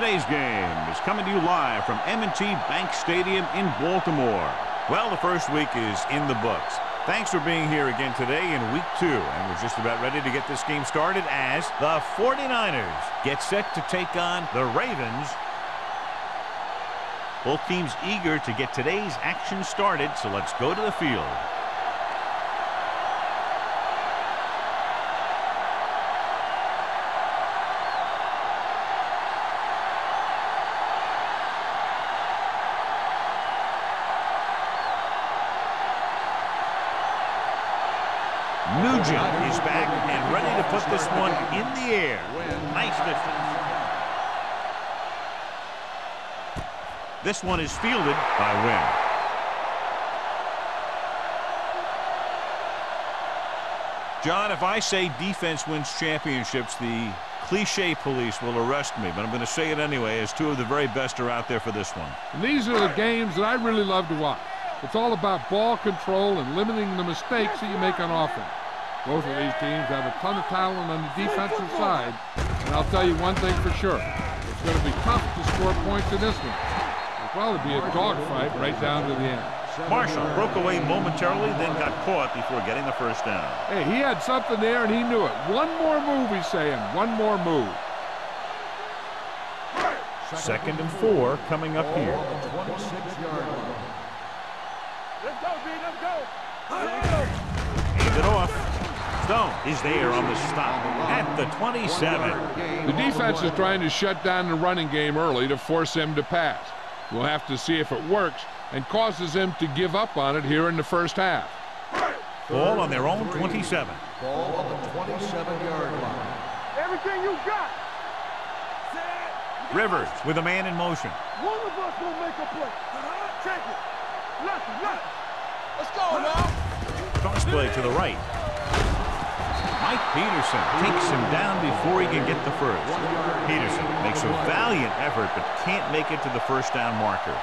Today's game is coming to you live from M&T Bank Stadium in Baltimore. Well, the first week is in the books. Thanks for being here again today in week two. And we're just about ready to get this game started as the 49ers get set to take on the Ravens. Both teams eager to get today's action started, so let's go to the field. This one is fielded by Wynn. John, if I say defense wins championships, the cliche police will arrest me, but I'm going to say it anyway as two of the very best are out there for this one. And these are the games that I really love to watch. It's all about ball control and limiting the mistakes that you make on offense. Both of these teams have a ton of talent on the defensive side, and I'll tell you one thing for sure. It's going to be tough to score points in this one. Probably be a dogfight right down to the end. Marshall broke away momentarily, then got caught before getting the first down. Hey, he had something there, and he knew it. One more move, he's saying. One more move. Second and four coming up here. Let's go, B, let's go. It off. Stone is there on the stop at the 27. The defense is trying to shut down the running game early to force him to pass. We'll have to see if it works and causes them to give up on it here in the first half. Ball on their own 27. Ball on the 27-yard line. Everything you got. Rivers with a man in motion. One of us will make a play. Take it. Lucky, lucky. Let's go now. Cross play to the right. Mike Peterson takes him down before he can get the first. Peterson makes a valiant effort but can't make it to the first down marker.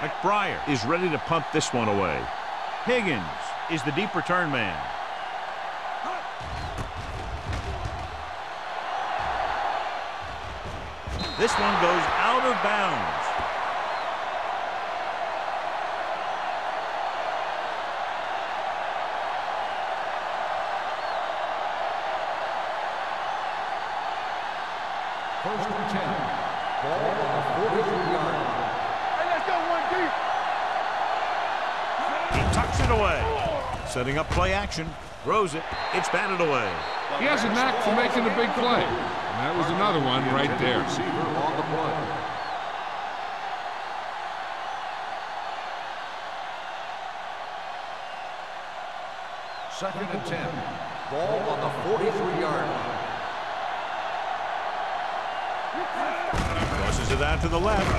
McBriar is ready to pump this one away. Higgins is the deep return man. This one goes out of bounds. First and 10. Ball on the 43-yard line. Hey, let's go one deep. He tucks it away. Setting up play action. Throws it. It's batted away. He has a knack for making a big play. And that was another one right there. Receiver on the play. Second and 10. Ball on the 43-yard line. Crosses it out to the left.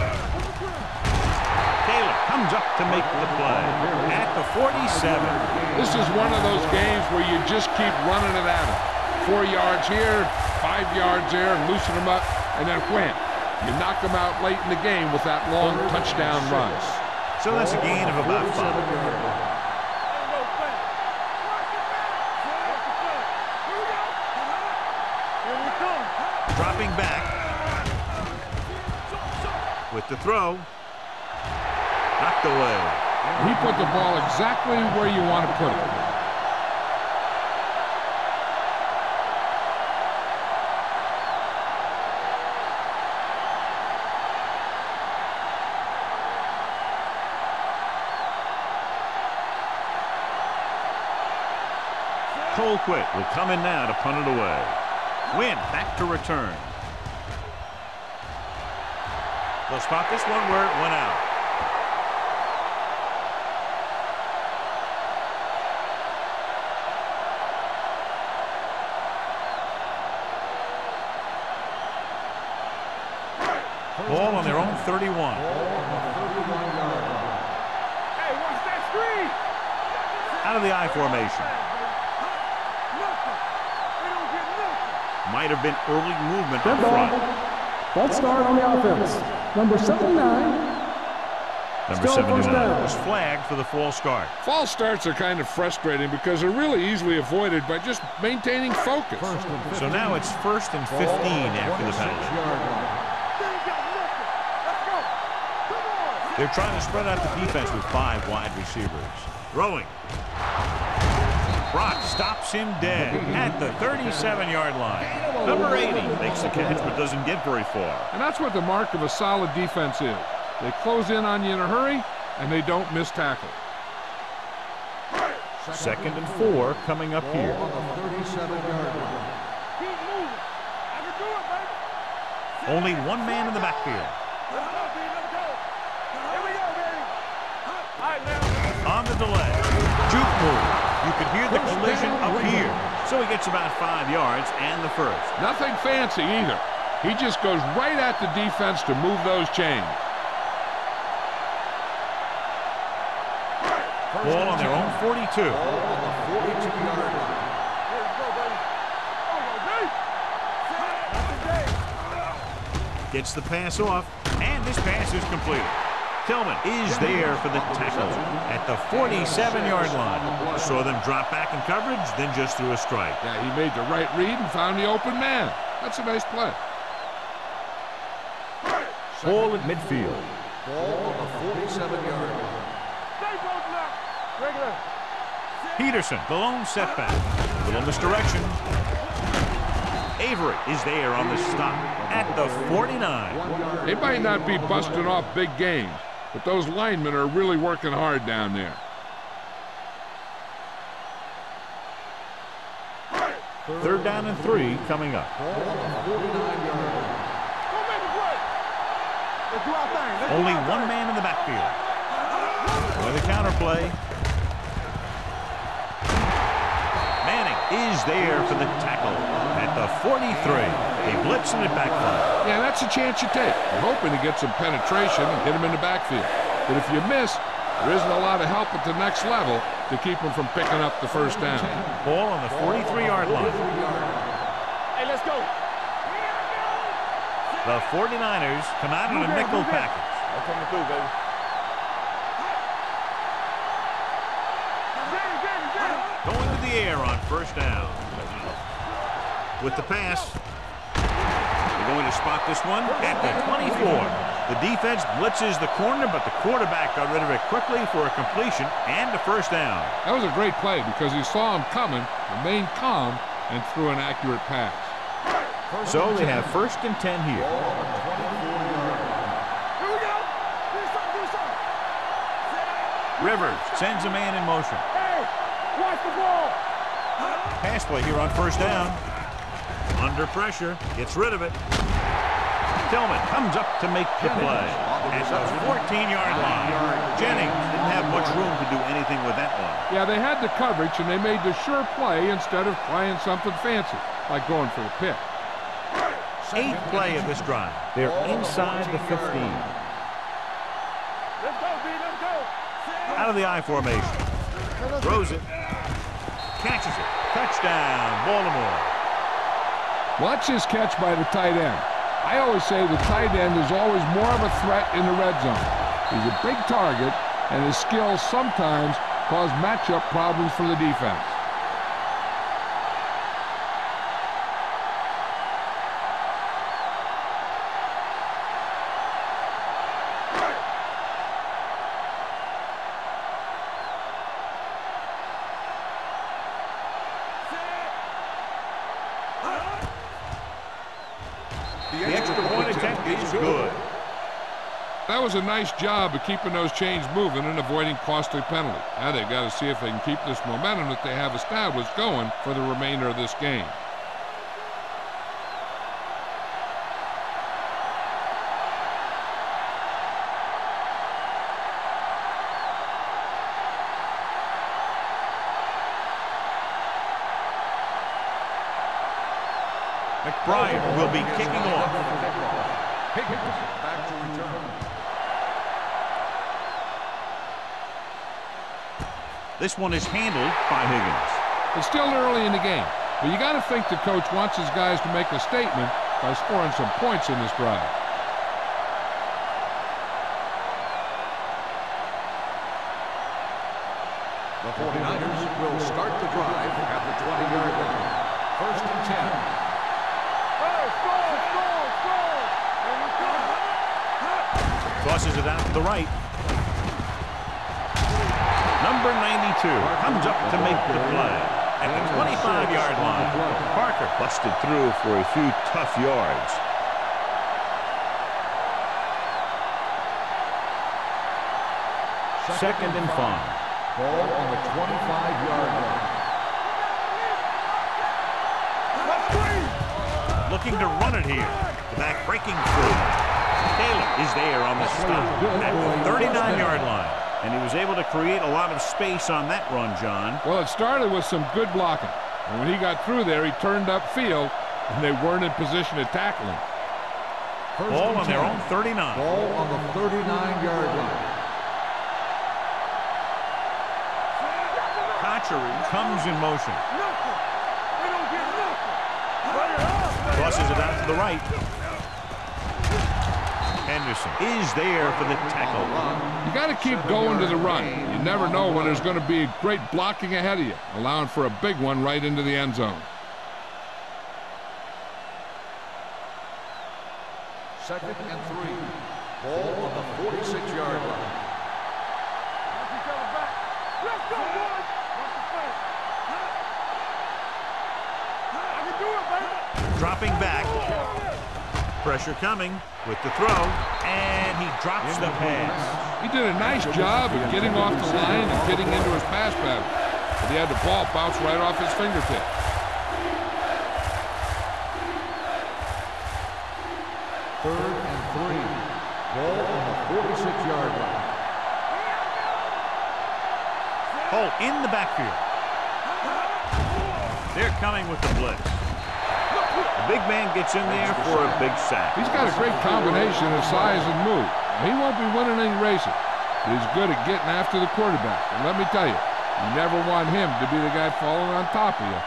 Taylor comes up to make the play. At the 47. This is one of those games where you just keep running it at him. Four yards here, five yards there, loosen them up, and then wham. You knock them out late in the game with that long touchdown run. So that's a gain of about five. Seven-yard line. Ain't no play. Watch it back. Watch the play. Here we go. Here we come. Dropping back. With the throw. Knocked away. He put the ball exactly where you want to put it. Colquitt will come in now to punt it away. Wynn back to return. They'll spot this one where it went out. Ball on their own 31. Ball on the 31-yard line. Hey, watch that screen. Out of the I formation. Nothing. They don't get nothing. Might have been early movement up Dead ball. front. False start on the offense. Number 79, Number 79 was flagged for the false start. False starts are kind of frustrating because they're really easily avoided by just maintaining focus. First and 15. So now it's first and 15 Ball on the after the penalty. They ain't got nothing. Let's go. Come on. They're trying to spread out the defense with five wide receivers. Throwing. Brock stops him dead at the 37-yard line. Number 80 makes the catch but doesn't get very far. And that's what the mark of a solid defense is. They close in on you in a hurry, and they don't miss tackle. Second and four coming up here. on the 37 yard line. Keep moving. I can do it, baby. Only one man in the backfield. Let's go, B. Let's go. Here we go, baby. All right, now. On the delay. Juke move. You could hear the collision up here. So he gets about five yards and the first. Nothing fancy either. He just goes right at the defense to move those chains. Ball on their own 42. Ball on the 42 yard line. Here we go, baby. Oh, go, baby. That's the day. Gets the pass off, and this pass is completed. Tillman is there for the tackle at the 47-yard line. Saw them drop back in coverage, then just threw a strike. Yeah, he made the right read and found the open man. That's a nice play. Ball at midfield. Ball on the 47 yard line. Stay. Regular. Peterson, the lone setback. Little misdirection. Avery is there on the stop at the 49. They might not be busting off big games, but those linemen are really working hard down there. Third down and three coming up. Ball on the 49 yard line. Go make a play. Let's do our thing. Let's do Only one man in the backfield. With counter play. Is there for the tackle at the 43. They blitz and it backfires. Yeah, that's a chance you take. You're hoping to get some penetration and hit him in the backfield. But if you miss, there isn't a lot of help at the next level to keep him from picking up the first down. Ball on the 43-yard line. Hey, let's go. The 49ers come out in a nickel package. I'm coming through, baby. First down. With the pass. They're going to spot this one at the 24. The defense blitzes the corner, but the quarterback got rid of it quickly for a completion and a first down. That was a great play because he saw him coming, remained calm, and threw an accurate pass. So they have first and 10 here. Here we go. Do something, do something. Rivers sends a man in motion. Hey, watch the ball. Pass play here on first down. Under pressure, gets rid of it. Tillman comes up to make the play at the 14-yard line. Jennings didn't have much room to do anything with that one. Yeah, they had the coverage and they made the sure play instead of trying something fancy, like going for the pick. Eighth play of this drive. They're inside the 15. Let's go, B. Let's go. Out of the I formation. Throws it. Touchdown, Baltimore. Watch this catch by the tight end. I always say the tight end is always more of a threat in the red zone. He's a big target, and his skills sometimes cause matchup problems for the defense. A nice job of keeping those chains moving and avoiding costly penalty. Now they've got to see if they can keep this momentum that they have established going for the remainder of this game. One is handled by Higgins. It's still early in the game, but you got to think the coach wants his guys to make a statement by scoring some points in this drive. The 49ers will start the drive at the 20-yard line. First and 10. Hey. Tosses it out to the right. Comes up to make the play at the 25-yard line. Parker busted through for a few tough yards. Second and five. Ball on the 25-yard line. Looking to run it here. The back breaking through. Taylor is there on the stop at the 39-yard line. And he was able to create a lot of space on that run, John. Well, it started with some good blocking. And when he got through there, he turned upfield, and they weren't in position to tackle him. First Ball on their own 39. Ball on the 39-yard line. Cotchery comes in motion. Nothing. They don't get nothing. Lay it up. Tosses it out to the right. Henderson is there for the tackle. You got to keep going to the run. You never know when there's going to be great blocking ahead of you, allowing for a big one right into the end zone. Second and three. Ball on the 46-yard line. Knock each other back. Let's go, boys. Watch the play. I can do it, baby. Dropping back. Pressure coming with the throw. And he drops the pass. He did a nice job of getting off the line and getting into his pass pattern. But he had the ball bounce right off his fingertip. Third and three. Ball on the 46-yard line. Holt in the backfield. They're coming with the blitz. Big man gets in there for a big sack. He's got a great combination of size and move. He won't be winning any races, but he's good at getting after the quarterback. And let me tell you, you never want him to be the guy falling on top of you.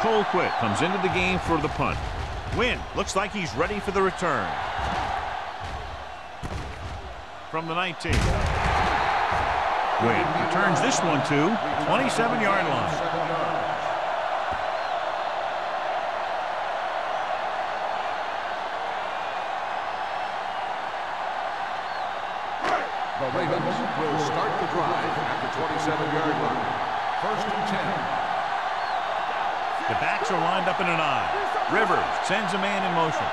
Colquitt comes into the game for the punt. Wynn looks like he's ready for the return. From the 19. Wynn returns this one to 27-yard line. The Ravens will start the drive at the 27-yard line. First and 10. The backs are lined up in an eye. Rivers sends a man in motion.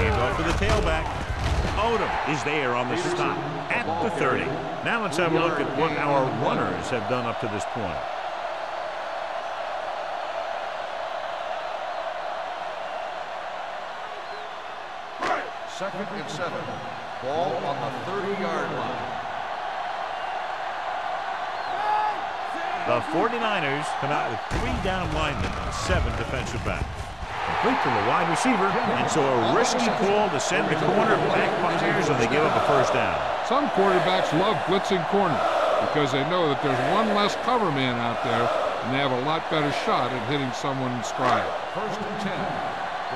Hand off to the tailback. Odom is there on the stop at the 30. Now let's have a look at what our runners have done up to this point. Second and seven. Ball on the 30-yard line. The 49ers come out with three down linemen and seven defensive backs. Complete to the wide receiver, and so a risky call to send the corner back Buccaneers, and they give up a first down. Some quarterbacks love blitzing corners because they know that there's one less cover man out there and they have a lot better shot at hitting someone in stride. First and 10.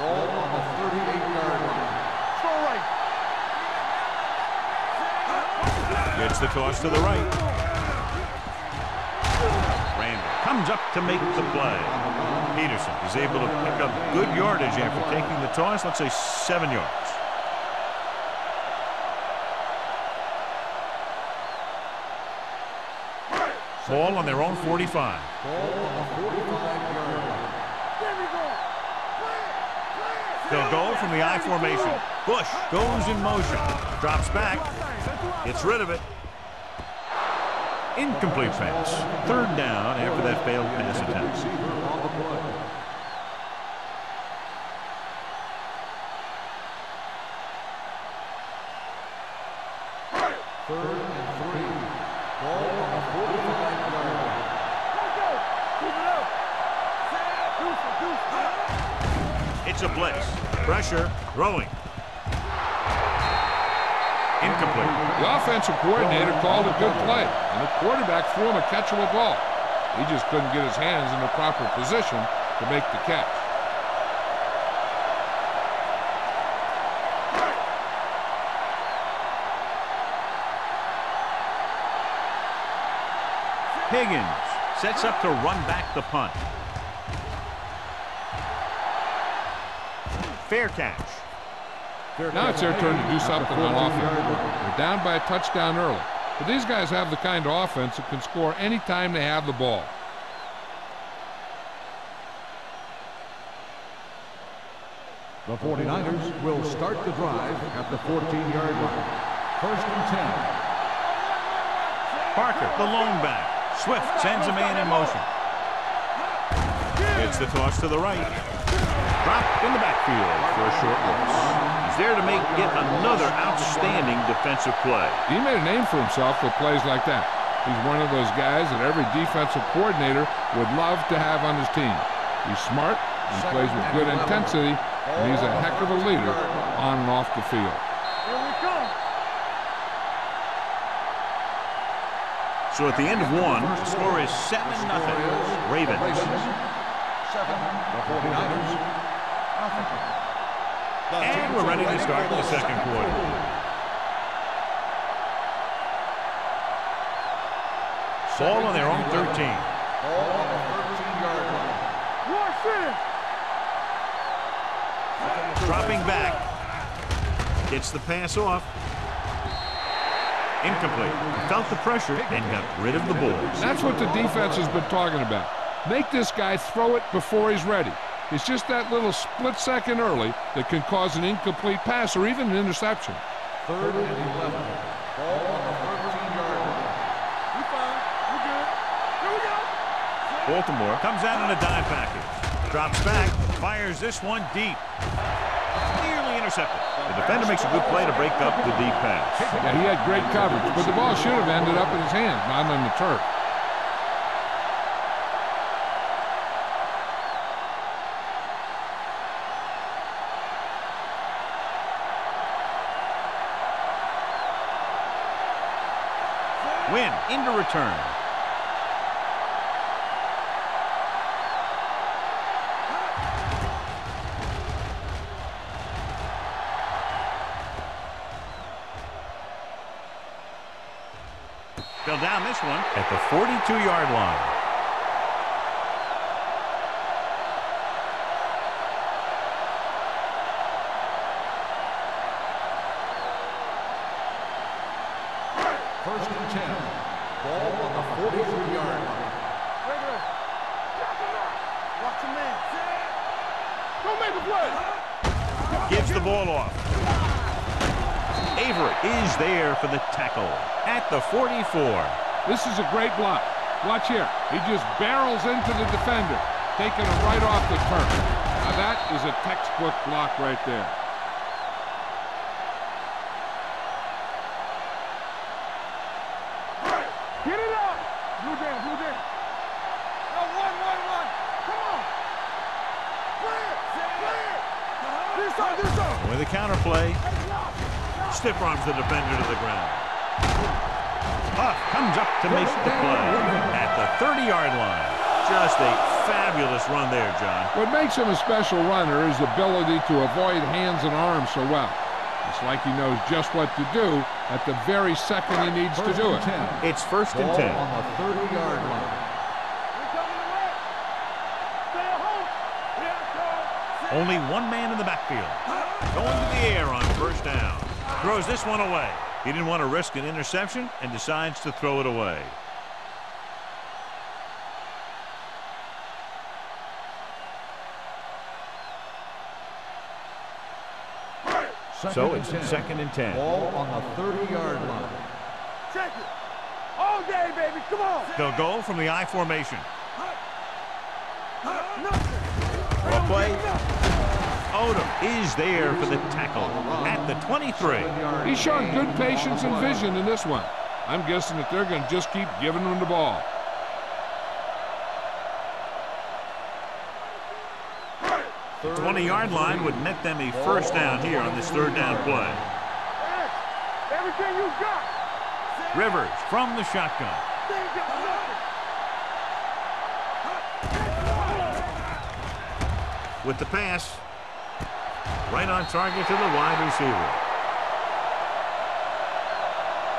Ball on the 38-yard line. Throw right. Gets the toss to the right. Randall comes up to make the play. Peterson is able to pick up good yardage after taking the toss, let's say seven yards. Ball on their own 45. Ball on the 45-yard line. There we go. Play it. Play it. They'll go from the I formation. Bush goes in motion. Drops back. Gets rid of it. Incomplete pass. Third down after that failed pass attempt. Receiver on the play. Third and three. Ball on the 45-yard line. Let's go. Keep it up. Deuce, deuce. It's a blitz. Pressure. Throwing. Incomplete. The offensive coordinator called a good play, and the quarterback threw him a catchable ball. He just couldn't get his hands in the proper position to make the catch. Higgins sets up to run back the punt. Fair catch. Now it's their turn to do something on offense. They're down by a touchdown early. But these guys have the kind of offense that can score anytime they have the ball. The 49ers will start the drive at the 14-yard line. First and 10. Parker, the lone back. Swift sends a man in motion. It's the toss to the right. Drop in the backfield for a short loss. He's there to make yet another outstanding defensive play. He made a name for himself with plays like that. He's one of those guys that every defensive coordinator would love to have on his team. He's smart, he plays with good intensity, and he's a heck of a leader on and off the field. Here we come. So at the end of one, the score is 7 nothing. Ravens. Seven. The 49ers. And we're ready to start the second quarter. Ball on their own 13. Ball on the 13-yard line. Watch. Dropping back. Gets the pass off. Incomplete. Felt the pressure and got rid of the ball. That's what the defense has been talking about. Make this guy throw it before he's ready. It's just that little split second early that can cause an incomplete pass or even an interception. Third and 11. Ball on the 13-yard line. We fine. We good. Here we go. Baltimore comes out in a dime package. Drops back, fires this one deep. Nearly intercepted. The defender makes a good play to break up the deep pass. Yeah, he had great coverage, but the ball should have ended up in his hands, not on the turf. Return. Fell down this one at the 42-yard line. First and 10. Ball on the 43-yard line. Regular. Drop him out. Watch your man. Don't make a play. Gives the ball off. Avery is there for the tackle at the 44. This is a great block. Watch here. He just barrels into the defender, taking him right off the turf. Now that is a textbook block right there. Get it up. Blue down, blue down. No, one, one, one. Come on. Play it. Play it. This side, this side. With a counter play, stiff arms the defender to the ground. Huff comes up to make the play at the 30-yard line. Just a fabulous run there, John. What makes him a special runner is the ability to avoid hands and arms so well. It's like he knows just what to do at the very second he needs to First do and it. 10. It's first and 10. on the 30-yard line. We coming to work. Stay at home. We have to. Only one man in the backfield. Going to the air on first down. Throws this one away. He didn't want to risk an interception and decides to throw it away. Second So and it's 10. second and 10. Ball on the 30-yard line. Check it. All day, baby. Come on. They'll go from the I formation. Nothing. Well played. Nothing. Odom is there for the tackle at the 23. He's shown good patience and vision in this one. I'm guessing that they're going to just keep giving him the ball. The 20-yard line would net them a first down here on this third down play. Everything you got. Rivers from the shotgun. They ain't got nothing. with the pass. Right on target to the wide receiver.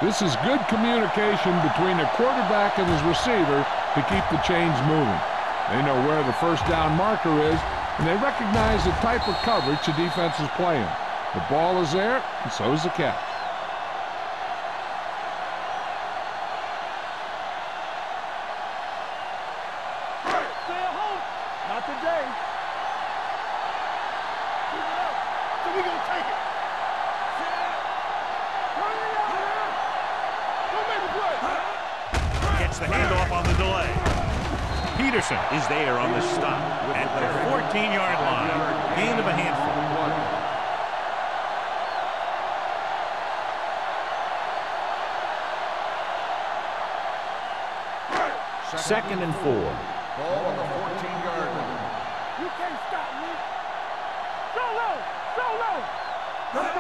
This is good communication between the quarterback and his receiver to keep the chains moving. They know where the first down marker is, and they recognize the type of coverage the defense is playing. The ball is there, and so is the catch. Stay at home. Not today. Keep it up. So we gonna take it. Turn it out, man. Go make a play. Gets the handoff on the delay. Peterson is there on the stop at the 14-yard line. Gain of a handful. Second and four. Ball on the 14-yard line. You can't stop me. Go low. Go low.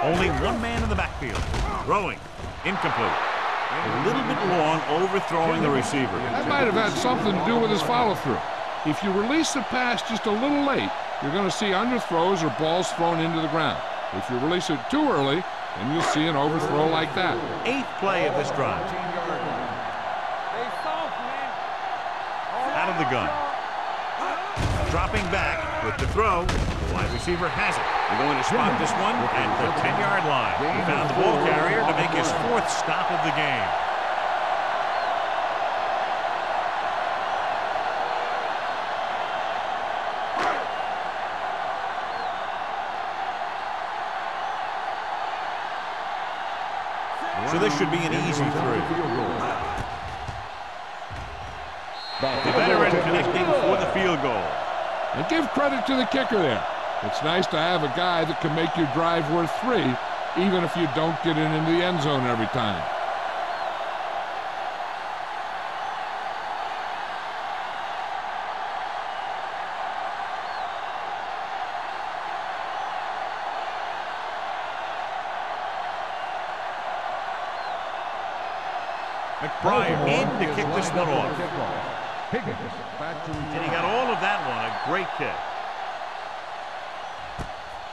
Only one man in the backfield. Throwing. Incomplete. A little bit long, overthrowing the receiver. That might have had something to do with his follow-through. If you release the pass just a little late, you're going to see underthrows or balls thrown into the ground. If you release it too early, then you'll see an overthrow like that. Eighth play of this drive. 14-yard line. Stay soft, man. Out of the gun. Dropping back with the throw. The wide receiver has it. They're going to spot this one at the 10-yard line. He found the ball carrier to make his fourth stop of the game. This should be an easy three. The veteran connecting for the field goal. And give credit to the kicker there. It's nice to have a guy that can make your drive worth three, even if you don't get it into the end zone every time. To kick off. Higgins And he got all of that one. A great kick.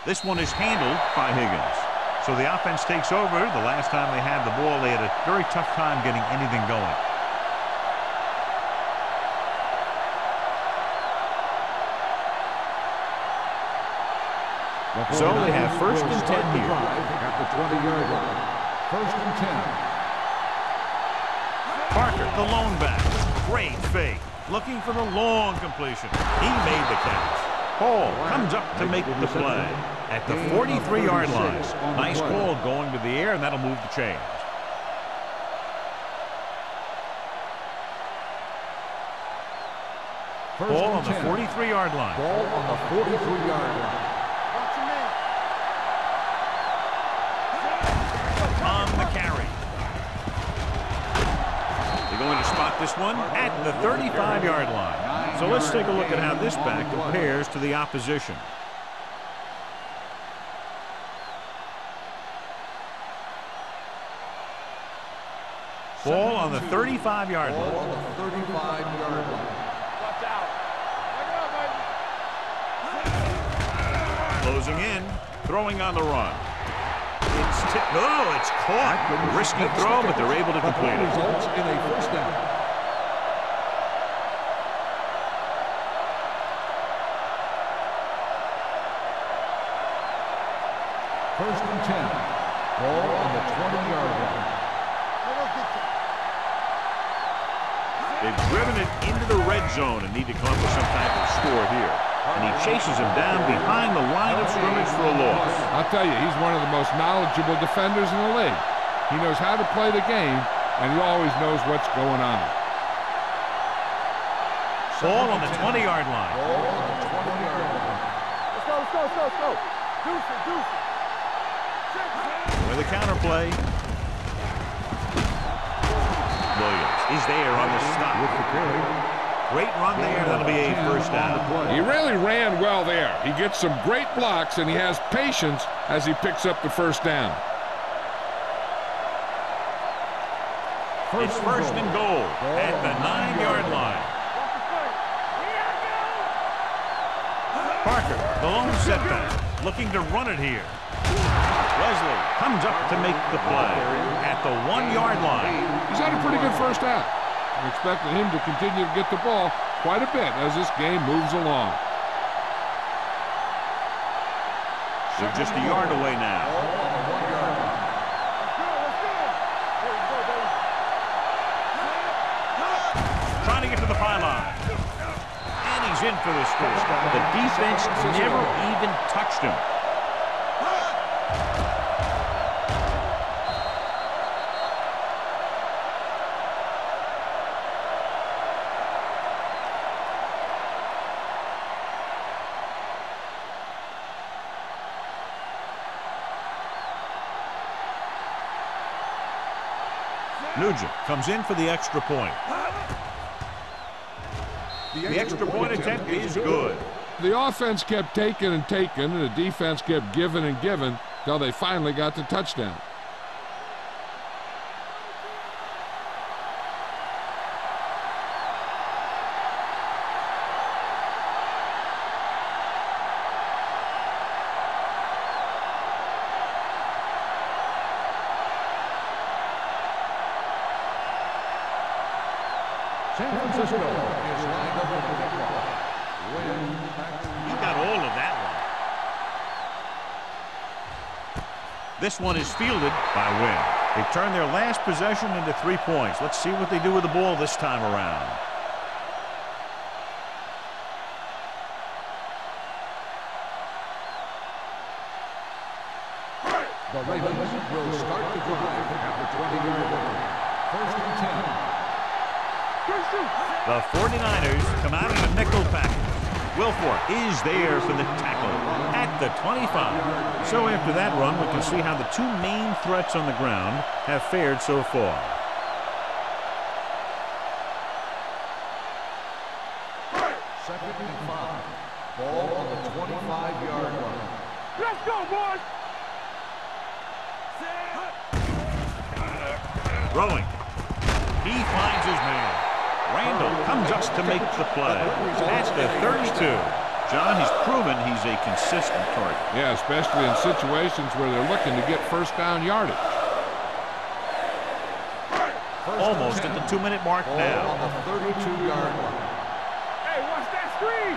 This one is handled by Higgins. So the offense takes over. The last time they had the ball, they had a very tough time getting anything going. So they have first and 10 here. At the 20-yard line. First and 10. Parker, the lone back. Great fake. Looking for the long completion. He made the catch. Hall comes up to make the play at the 43-yard line. Nice ball going to the air, and that'll move the chains. First Ball on the 43-yard line. Ball on the 43-yard line. This one at the 35-yard line. So let's take a look at how this back compares to the opposition. Ball on the 35-yard Ball line. on the 35-yard line. Watch out. Look out, baby. Closing in, throwing on the run. It's tipped. Oh, it's caught. Risky throw, but they're able to complete it. results in a first down. First and 10. Ball on the 20-yard line. They've driven it into the red zone and need to come up with some type of score here. And he chases him down behind the line of scrimmage for a loss. I'll tell you, he's one of the most knowledgeable defenders in the league. He knows how to play the game, and he always knows what's going on. Ball on the 20-yard line. Ball on the 20-yard line. Let's go, let's go, let's go, let's go. Deuce it, deuce it. With a counterplay. Williams is there on the stop. With the carry. Great run there. That'll be a first down. He really ran well there. He gets some great blocks, and he has patience as he picks up the first down. It's first and goal at the nine-yard line. Watch the play. Here I Parker, the lone setback, looking to run it here. Wesley comes up to make the play at the one-yard line. He's had a pretty good first half. I'm expecting him to continue to get the ball quite a bit as this game moves along. They're just a yard away now. Trying to get to the pylon. And he's in for the score. The defense never even touched him. Comes in for the extra point. The extra point attempt is good. The offense kept taking and taking, and the defense kept giving and giving till they finally got the touchdown. San Francisco is lined up with the He got all of that one. This one is fielded by Wynn. They turn their last possession into three points. Let's see what they do with the ball this time around. The Ravens will start the drive at the 20-yard line. First and 10. The 49ers come out in a nickel package. Wilford is there for the tackle at the 25. So after that run, we can see how the two main threats on the ground have fared so far. Second and five. Ball on the 25-yard line. Let's go, boys. Throwing. He finds his man. Randall comes just to make the play. That's the 32. John, he's proven he's a consistent target. Yeah, especially in situations where they're looking to get first down yardage. First Almost at the two-minute mark Ball now. on the 32-yard line. Hey, watch that screen.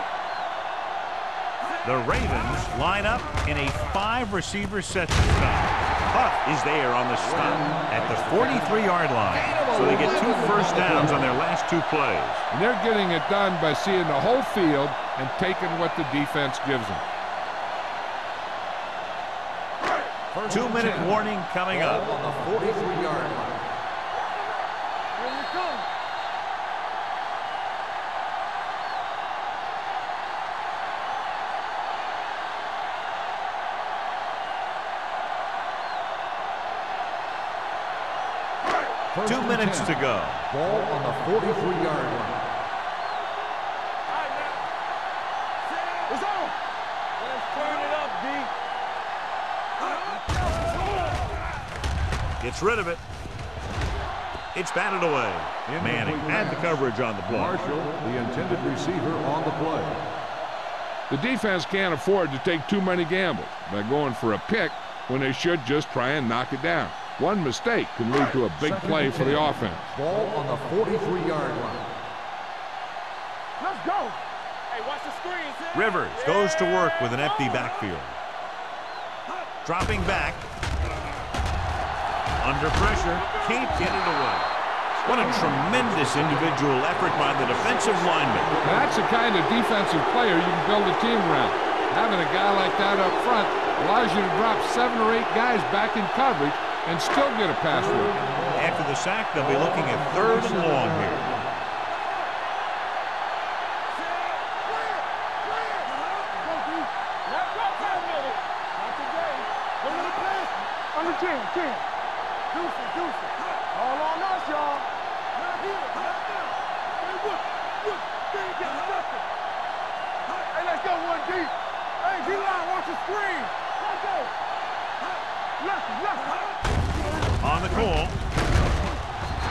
The Ravens line up in a five-receiver set this time. Huff is there on the stop at the 43-yard line. So they get two first downs on their last two plays. And they're getting it done by seeing the whole field and taking what the defense gives them. Two-minute warning coming up. on the 43-yard line. Here we come. First Two minutes to go. Ball on the 43-yard line. Gets rid of it. It's batted away. Manning had the coverage on the play. Marshall, the intended receiver on the play. The defense can't afford to take too many gambles by going for a pick when they should just try and knock it down. One mistake can lead to a big Second play for the offense. Ball on the 43-yard line. Let's go. Hey, watch the screen. Rivers goes to work with an empty backfield. Dropping back. Under pressure. Can't get it away. What a tremendous individual effort by the defensive lineman. That's the kind of defensive player you can build a team around. Having a guy like that up front allows you to drop seven or eight guys back in coverage and still get a pass rush. After the sack, they'll be looking at third and long here. Let's go, ten minutes. Not today. Go to the pass. Under 10, 10. Deuce it, deuce it. All on us, y'all. Not here, not now. Hey, look, look. They ain't got nothing. Hey, let's go one deep. Hey, D-line, watch the screen. Let's go. Left, left. On the call.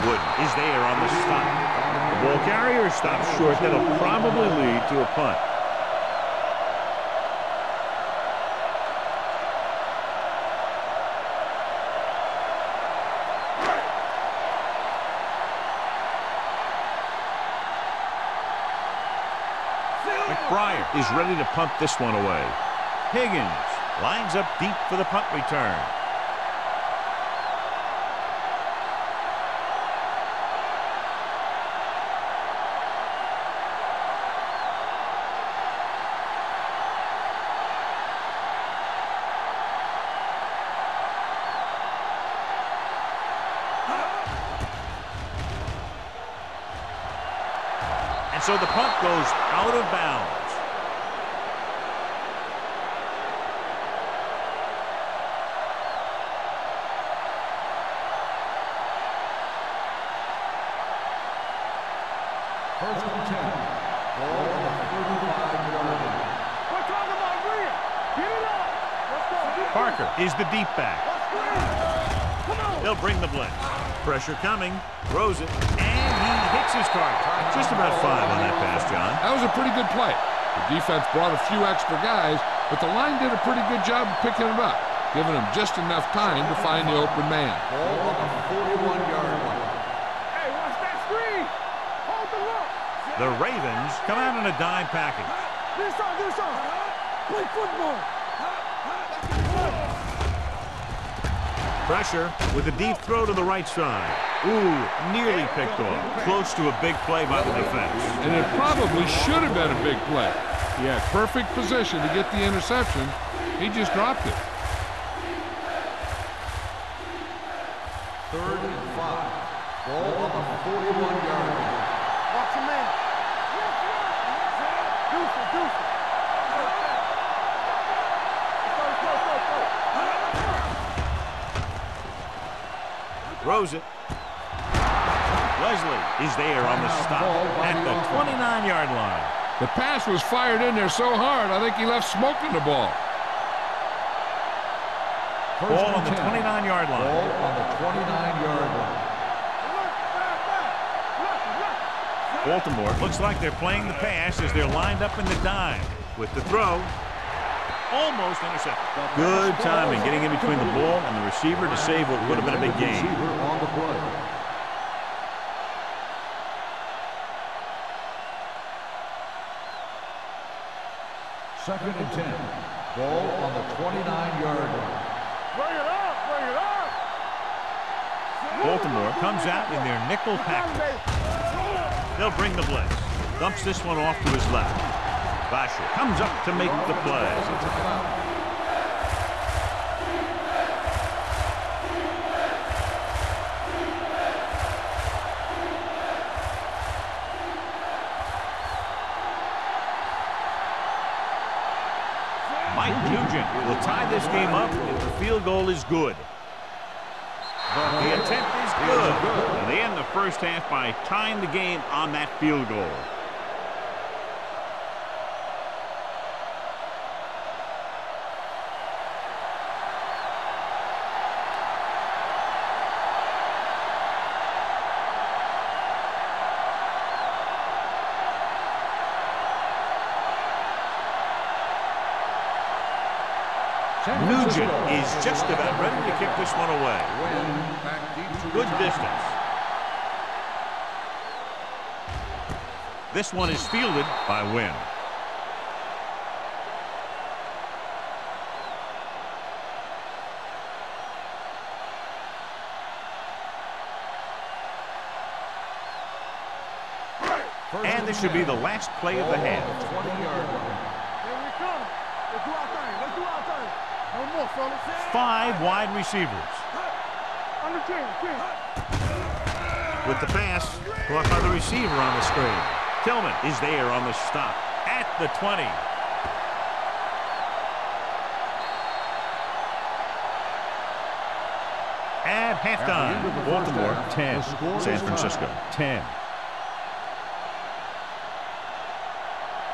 Wood is there on the stop. The ball carrier stops short. That'll probably lead to a punt. McBride is ready to punt this one away. Higgins lines up deep for the punt return. Parker the deep back. Let's go. Come on. They'll bring the blitz. Pressure coming. Throws it. And he hits his target. Just about five on that pass, John. That was a pretty good play. The defense brought a few extra guys, but the line did a pretty good job of picking it up, giving them just enough time to find the open man. Ball on the 41-yard line. Hey, watch that screen. Hold the look. The Ravens come out in a dime package. This on, this on. Play football. Pressure with a deep throw to the right side. Ooh, nearly picked off. Close to a big play by the defense. And it probably should have been a big play. He had perfect position to get the interception. He just dropped it. Third and five. Ball on the 41-yard Throws it. Leslie is there on the stop at the 29-yard line. The pass was fired in there so hard, I think he left smoke in the ball. First Ball on the 29-yard line. Ball on the 29-yard line. Look, back, back. Look, look. Baltimore looks like they're playing the pass as they're lined up in the dime. With the throw, almost intercepted. Good timing getting in between the ball and the receiver to save what would have been a big game. On the play. Second and 10. Ball on the 29-yard line. Bring it up, bring it up. Baltimore comes out in their nickel package. They'll bring the blitz. Dumps this one off to his left. Vasher comes up to make the play. Mike Nugent will tie this game up if the field goal is good. The attempt is good. And they end the first half by tying the game on that field goal. Just about ready to kick this one away. Good distance. This one is fielded by Wynn. And this should be the last play of the half. the 20-yard line. Here we come. Let's do our thing. Let's do our thing. No more, fellas. Five wide receivers. Under 10, 10. With the pass, caught by the receiver on the screen. Tillman is there on the stop at the 20. At halftime, At the end of the first Baltimore 10, San Francisco 10.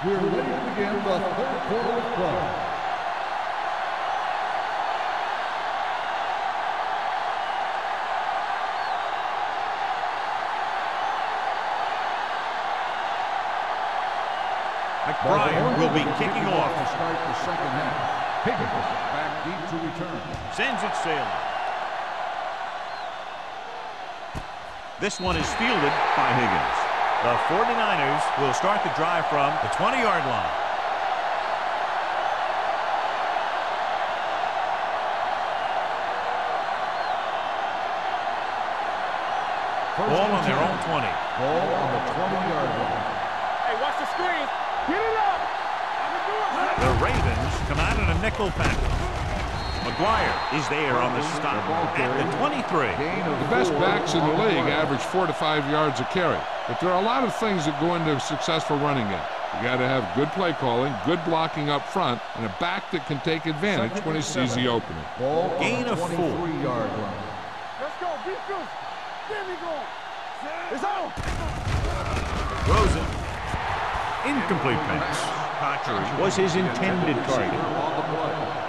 We're ready to begin the third quarter of play. Sends it sailing. This one is fielded by Higgins. The 49ers will start the drive from the 20-yard line. First Ball on their own 20. Ball on the 20-yard line. Hey, watch the screen. Get it up. The Ravens come out in a nickel package. McGuire is there on the stop at the 23. Gain of The best backs in the league average four to five yards a carry. But there are a lot of things that go into a successful running game. You got to have good play calling, good blocking up front, and a back that can take advantage when he sees the opening. Ball Gain of four. 23-yard line. Let's go. Beat Goose. Get me going. It's on. Rosen. Incomplete pass. Cotchery was his intended target.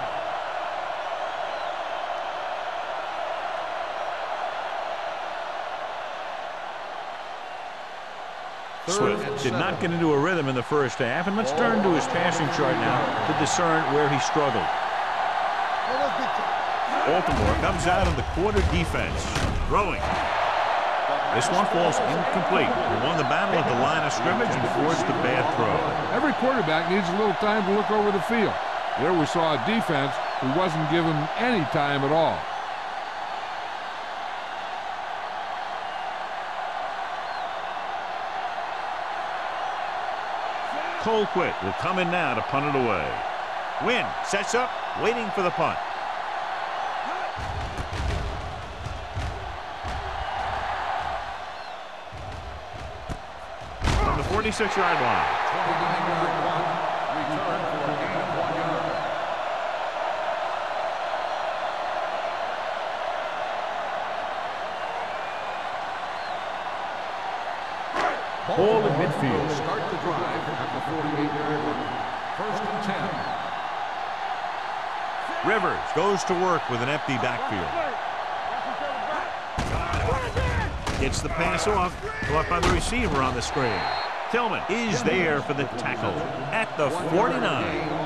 Swift did not get into a rhythm in the first half, and let's turn to his passing chart now to discern where he struggled. Baltimore comes out of the quarter defense. Throwing. This one falls incomplete. He won the battle at the line of scrimmage and forced the bad throw. Every quarterback needs a little time to look over the field. There we saw a defense who wasn't given any time at all. Colquitt will come in now to punt it away. Wynn sets up, waiting for the punt. From the 46-yard line. 29-yard punt. Return for a gain of one yard. Ball in midfield. Will Start the drive at the 48-yard line. First and 10. Rivers goes to work with an empty backfield. Gets the pass off. Caught by the receiver on the screen. Tillman is there for the tackle at the 49.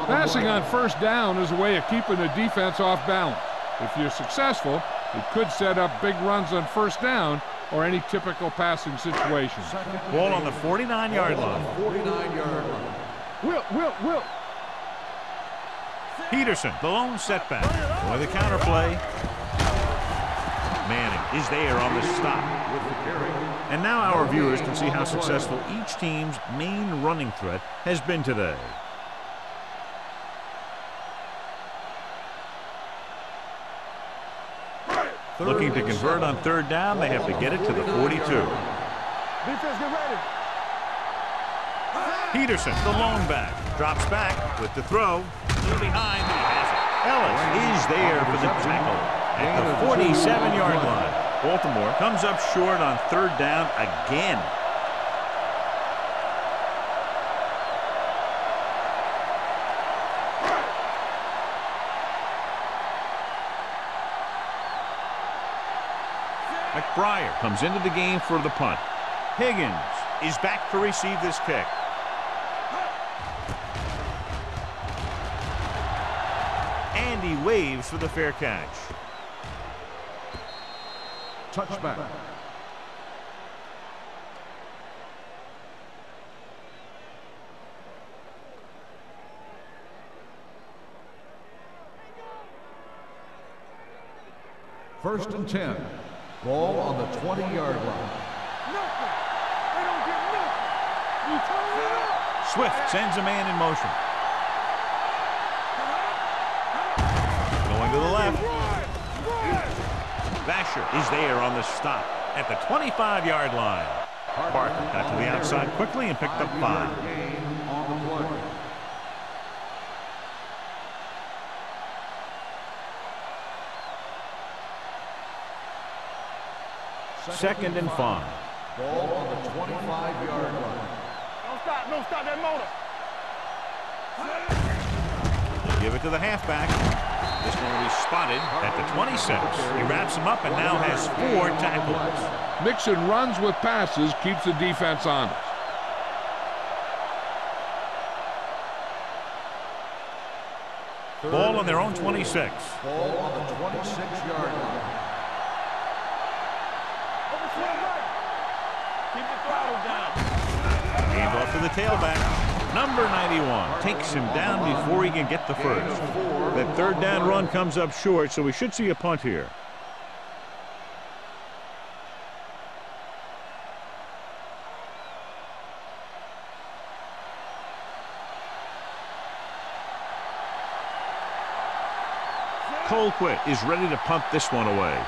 Passing on first down is a way of keeping the defense off balance. If you're successful, it could set up big runs on first down or any typical passing situation. Second Ball on the 49-yard line. 49-yard line. Will, Will, Will. Peterson, the lone setback. With the counter play. Manning is there on the stop. With the carry. And now our viewers can see how successful each team's main running threat has been today. Looking to convert on third down, they have to get it to the 42. Defense, get ready. Peterson, the lone back, drops back with the throw. Still behind, but he has it. Ellis is there for the tackle at the 47-yard line. Baltimore comes up short on third down again. McBriar comes into the game for the punt. Higgins is back to receive this kick. And he waves for the fair catch. Touchback. First and 10. Ball on the 20-yard line. Nothing. They don't get nothing. You turn it up. Swift sends a man in motion. Going to the left. Vasher is there on the stop at the 25-yard line. Parker got to the outside quickly and picked up five. Gain on the play. Second and five. Ball on the 25-yard line. Don't stop. Don't stop that motor. Give it to the halfback. This one will be spotted at the 26. He wraps him up and now has four tackles. Mixing runs with passes keeps the defense honest. Ball on their own 26. Ball on the 26-yard the tailback. Number 91 takes him down before he can get the first. That third down run comes up short, so we should see a punt here. Colquitt is ready to pump this one away.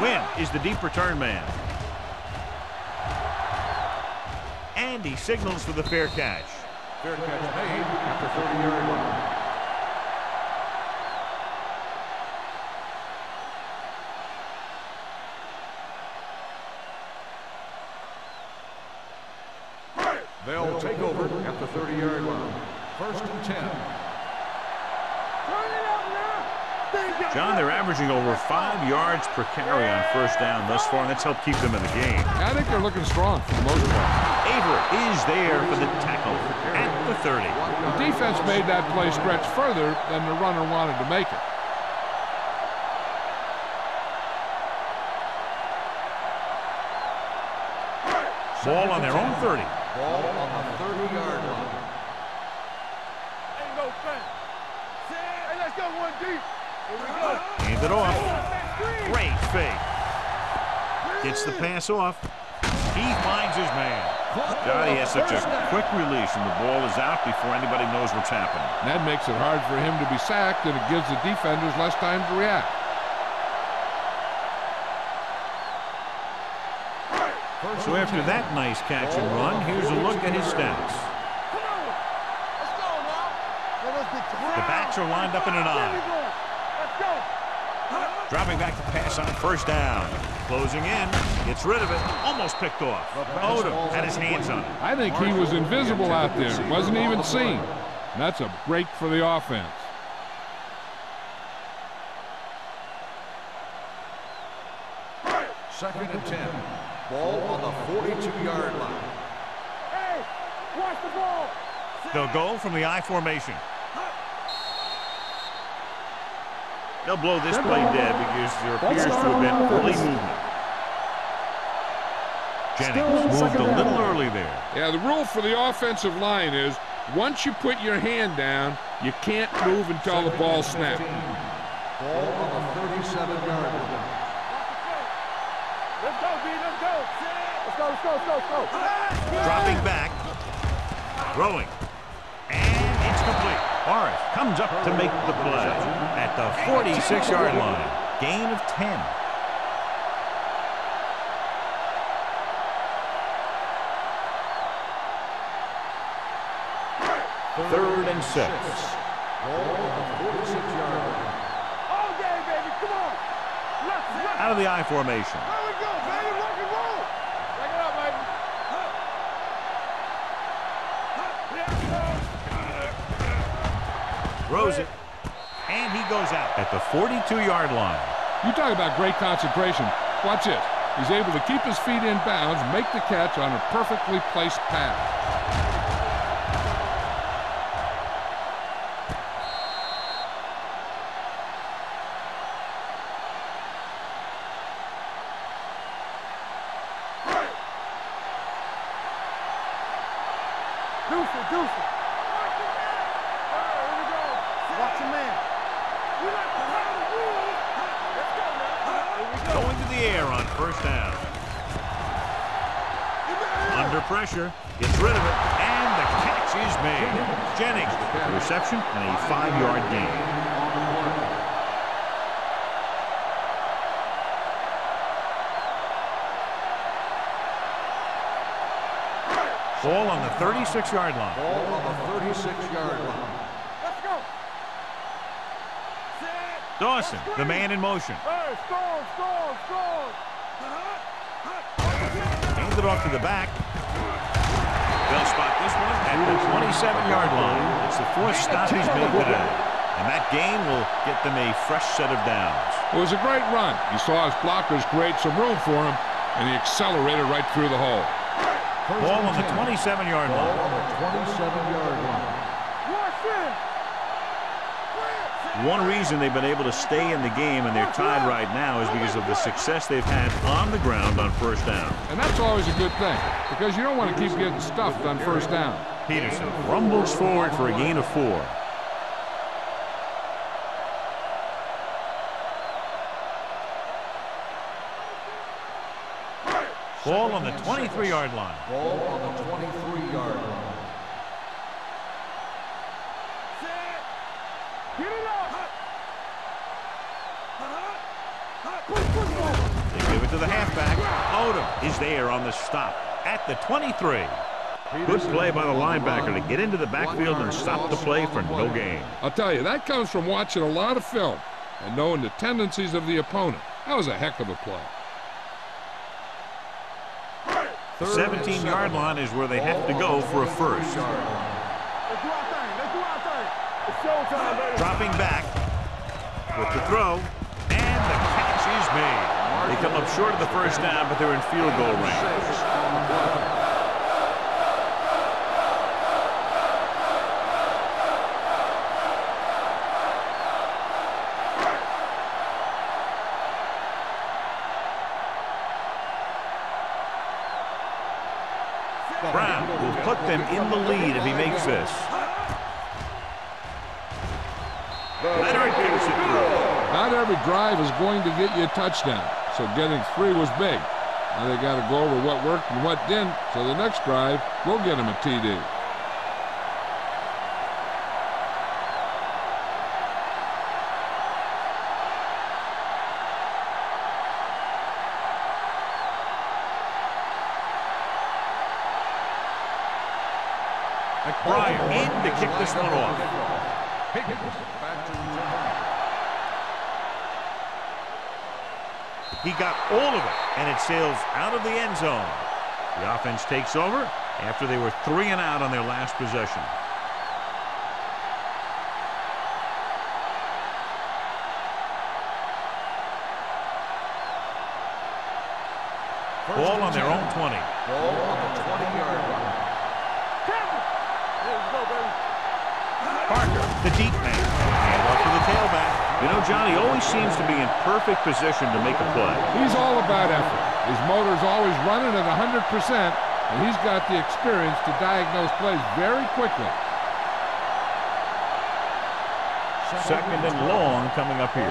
Wynn is the deep return man. He signals for the fair catch. Fair catch made 30-yard line. They'll take over at the 30-yard line. First and 10. John, they're averaging over five yards per carry on first down thus far, and that's helped keep them in the game. I think they're looking strong for the most part. Averett is there for the tackle at the 30. The defense made that play stretch further than the runner wanted to make it. Ball on their own 30. Ball on the 30-yard line. Ain't no thing. Hey, let's go one deep. Here we go. Hand it off. Great fake. Gets the pass off. He finds his man. God, he has such a quick release, and the ball is out before anybody knows what's happening. That makes it hard for him to be sacked, and it gives the defenders less time to react. So after that nice catch and run, here's a look at his stats. Come on. Let's go now. Let us get to The backs are lined up in an eye. Let's go. Dropping back to pass on first down. Closing in. Gets rid of it. Almost picked off. Odom had his hands on it. I think he was invisible out there. Wasn't even seen. That's a break for the offense. Second and 10. Ball on the 42-yard line. Hey, watch the ball. They'll go from the I formation. They'll blow this play dead because there appears to have been early movement. Jennings moved a little early there. Yeah, the rule for the offensive line is once you put your hand down, you can't move until the ball snaps. Ball on the 37-yard line. Let's go, B. Let's go. Let's go, let's go, let's go, let's go. Dropping back. Throwing. And it's complete. Morris comes up to make the play at the 46-yard line. Gain of 10. Third and six. Ball on the 46-yard line. All day, baby. Come on. Left, left. Out of the I formation. Throws it. And he goes out at the 42-yard line. You talk about great concentration. Watch it. He's able to keep his feet in bounds, make the catch on a perfectly placed pass. 36-yard line. Ball on the 36-yard line. Let's go. Dawson, the man in motion. Hey, score, score, score. Hands it off to the back. They'll spot this one at the 27-yard line. It's the fourth stop he's made today. And that gain will get them a fresh set of downs. It was a great run. He saw his blockers create some room for him, and he accelerated right through the hole. First Ball on the 27-yard Ball line. on the 27-yard line. One reason they've been able to stay in the game and they're tied right now is because of the success they've had on the ground on first down. And that's always a good thing, because you don't want to keep getting stuffed on first down. Peterson rumbles forward for a gain of four. Ball on the 23-yard line. Ball on the 23-yard line. Get it. They give it to the halfback. Odom is there on the stop at the 23. Good play by the linebacker to get into the backfield and stop the play for no gain. I'll tell you, that comes from watching a lot of film and knowing the tendencies of the opponent. That was a heck of a play. 17-yard line is where they have to go for a first. Dropping back with the throw, and the catch is made. They come up short of the first down, but they're in field goal range. Put them in the lead if he makes this. Leonard gives it through. Not every drive is going to get you a touchdown, so getting three was big. Now they got to go over what worked and what didn't, so the next drive will get them a TD. Bryant in to kick this one off. He got all of it, and it sails out of the end zone. The offense takes over after they were three and out on their last possession. Perfect position to make a play. He's all about effort. His motor's always running at 100%, and he's got the experience to diagnose plays very quickly. Second and long coming up here.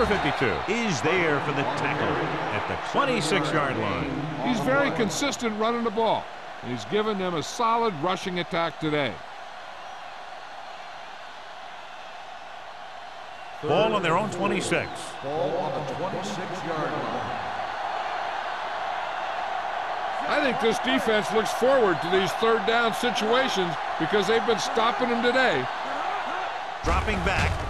Number 52 is there for the tackle at the 26-yard line. He's very consistent running the ball, and he's given them a solid rushing attack today. Ball on their own 26. Ball on the 26-yard line. I think this defense looks forward to these third down situations because they've been stopping them today. Dropping back.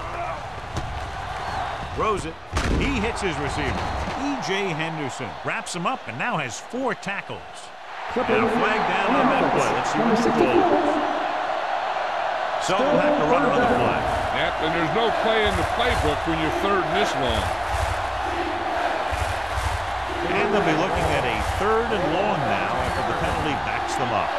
Throws it. He hits his receiver. E.J. Henderson wraps him up and now has four tackles. And a flag down on that play. Let's see what the ball. So we'll have to run another flag. Yep, and there's no play in the playbook when you're third and this long. And they'll be looking at a third and long now after the penalty backs them up.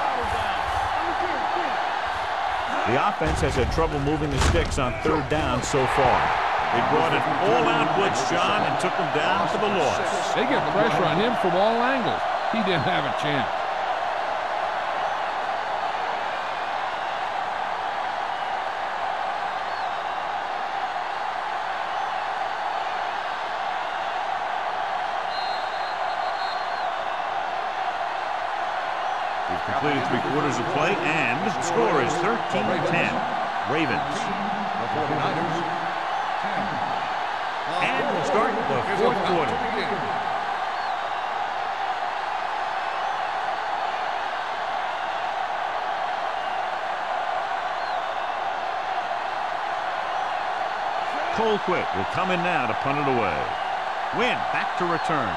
The offense has had trouble moving the sticks on third down so far. They brought an all-out blitz, John, and took them down for the loss. They get pressure on him from all angles. He didn't have a chance. We've completed three quarters of play, and the score is 13-10. Ravens. The 49ers. And we'll start the fourth quarter. Colquitt will come in now to punt it away. Wynn back to return.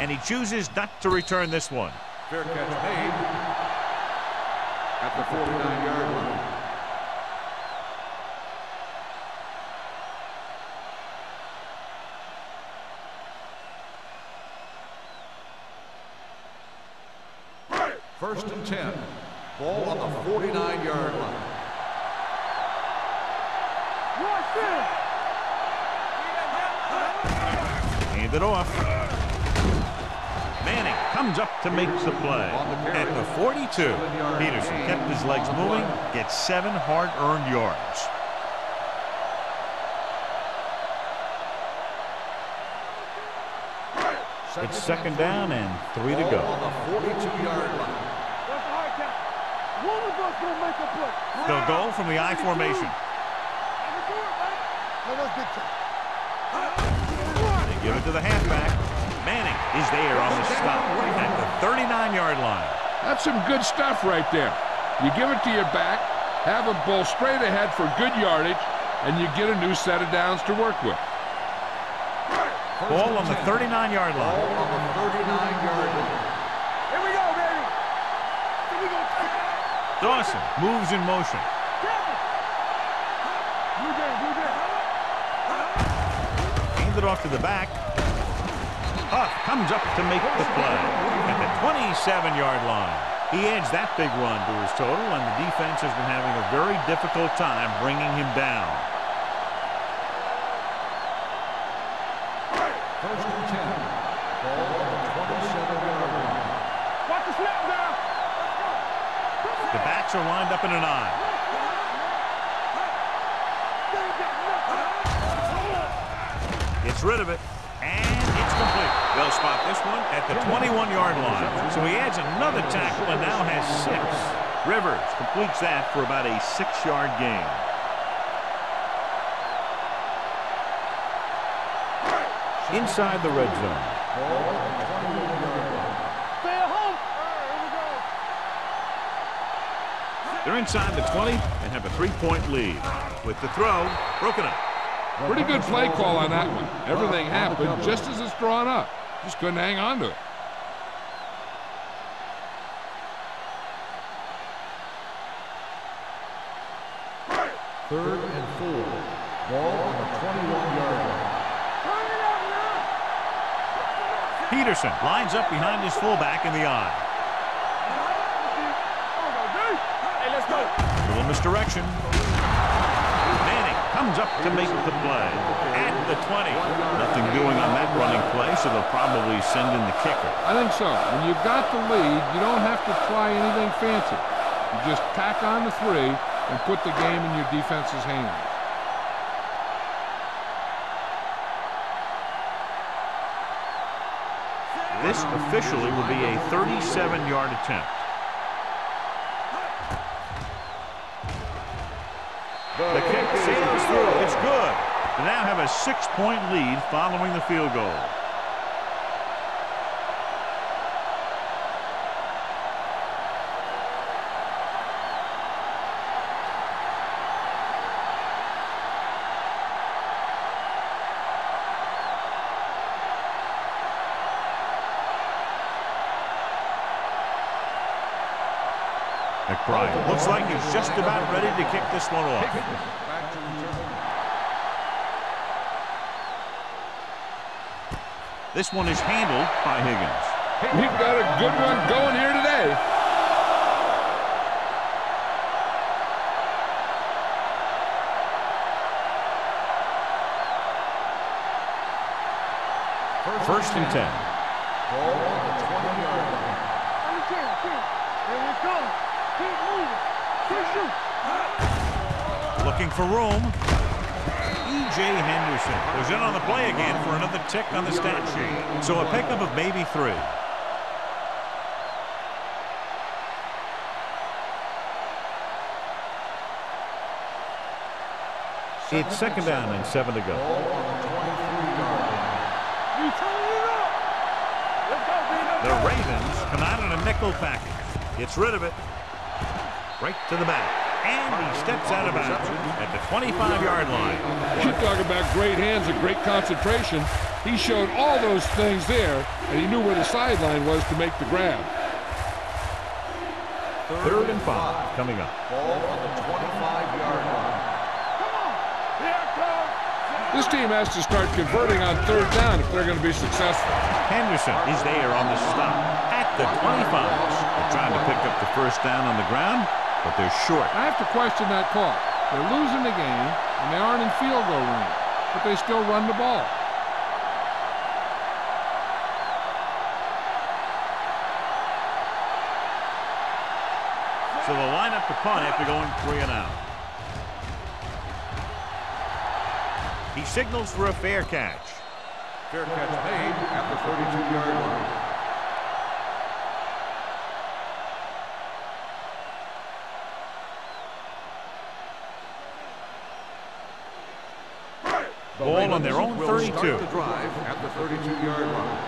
And he chooses not to return this one. Fair catch made at the 49-yard line. First and 10. Ball on the 49-yard line. up to make the play. At the 42, Peterson kept his legs moving, gets seven hard-earned yards. It's second down and three to go. They'll go from the I formation. They give it to the halfback. Manning is there on the stop at the 39-yard line. That's some good stuff right there. You give it to your back, have him bowl straight ahead for good yardage, and you get a new set of downs to work with. Ball on the 39-yard Ball line. on the 39-yard line. Here we go, baby. Here we go. Dawson moves in motion. Blue game, blue game. Hand it off to the back. Comes up to make the play at the 27-yard line. He adds that big run to his total, and the defense has been having a very difficult time bringing him down. First and 10. Ball on the 27-yard line. Watch the snap now. The backs are lined up in an eye. Gets rid of it, and it's complete. They'll spot this one at the 21-yard line. So he adds another tackle and now has six. Rivers completes that for about a six-yard gain. Inside the red zone. Ball on the 21-yard line. Stay at home. Here we go. They're inside the 20 and have a three-point lead. With the throw, broken up. Pretty good play call on that one. Everything happened just as it's drawn up. Just couldn't hang on to it. Third and four. Ball on the 21-yard line. Turn it up now. Peterson lines up behind his fullback in the eye. Hey, let's go. Little misdirection. Manning comes up to make the play at the 20. Nothing doing on that running play, so they'll probably send in the kicker. I think so. When you've got the lead, you don't have to try anything fancy. You just tack on the three and put the game in your defense's hands. This officially will be a 37-yard attempt. The kick sails through. It's good. They now have a six-point lead following the field goal. McBride looks like he's just about kick this one off. Back to return. This one is handled by Higgins. We've got a good one going here today. First and 10. Ball on the 20-yard line. On the 10, 10. Here we go. Keep moving. Keep shooting. Looking for room. E.J. Henderson goes in on the play again for another tick on the stat sheet. So a pickup of maybe three. It's second down and seven to go. The 23-yard line. You turn it up. Let's go, Vito. The Ravens come out in a nickel package. Gets rid of it. Right to the back. And he steps out of bounds at the 25-yard line. You talk about great hands and great concentration. He showed all those things there, and he knew where the sideline was to make the grab. Third and five coming up. Ball on the 25-yard line. Come on. Here it comes. This team has to start converting on third down if they're going to be successful. Henderson is there on the stop at the 25. They're trying to pick up the first down on the ground, but they're short. I have to question that call. They're losing the game, and they aren't in field goal range, but they still run the ball. So they'll line up to punt after going three and out. He signals for a fair catch. Fair catch made at the 32-yard line. Ball on their own will 32. Start the drive at the 32-yard line.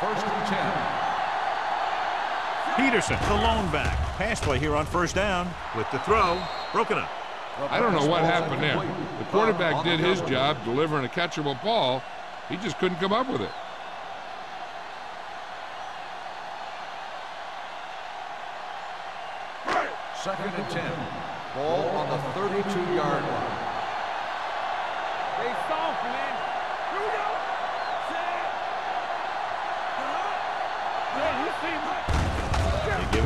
First and 10. Peterson, the lone back. Pass play here on first down with the throw. Broken up. I don't know what happened there. The quarterback did his job delivering a catchable ball. He just couldn't come up with it. Second and 10. Ball on the 32-yard line.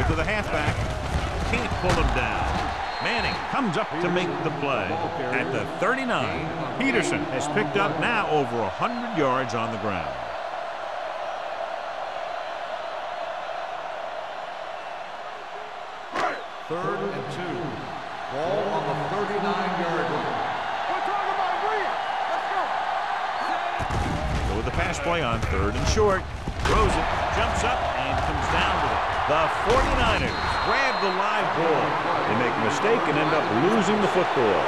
It to the halfback. Can't pull him down. Manning comes up to make the play. At the 39, Peterson has picked up now over 100 yards on the ground. Third and two. Ball on the 39-yard line. We're talking about Williams. Let's go. Go with the pass play on third and short. Throws it, jumps up, and comes down with it. The 49ers grab the live ball. They make a mistake and end up losing the football.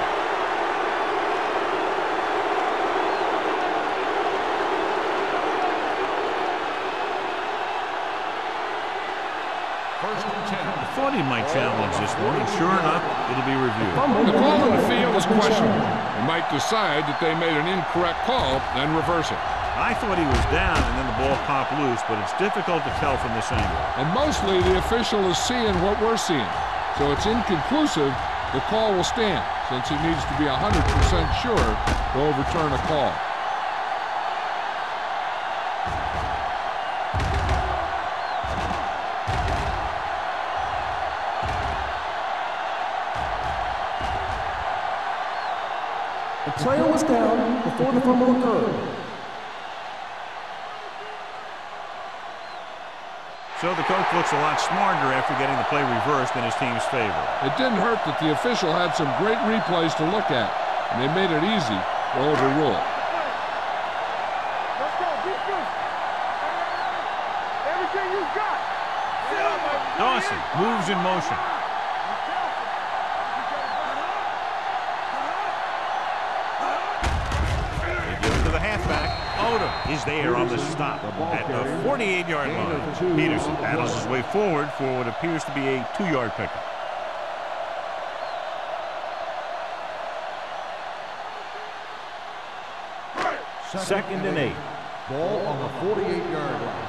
First and 10. I thought he might challenge this one, and sure enough, it'll be reviewed. The call on the field is questionable. They might decide that they made an incorrect call and reverse it. I thought he was down and then the ball popped loose, but it's difficult to tell from this angle. And mostly the official is seeing what we're seeing. So it's inconclusive. The call will stand since he needs to be 100% sure to overturn a call. The player was down before the fumble occurred. So the coach looks a lot smarter after getting the play reversed in his team's favor. It didn't hurt that the official had some great replays to look at, and they made it easy to overrule. Let's go. Defense. Everything you got. Dawson moves in motion. Odom is there on the stop at the 48-yard line. Peterson battles his way forward for what appears to be a two-yard pickup. Second and eight. Ball on the 48-yard line.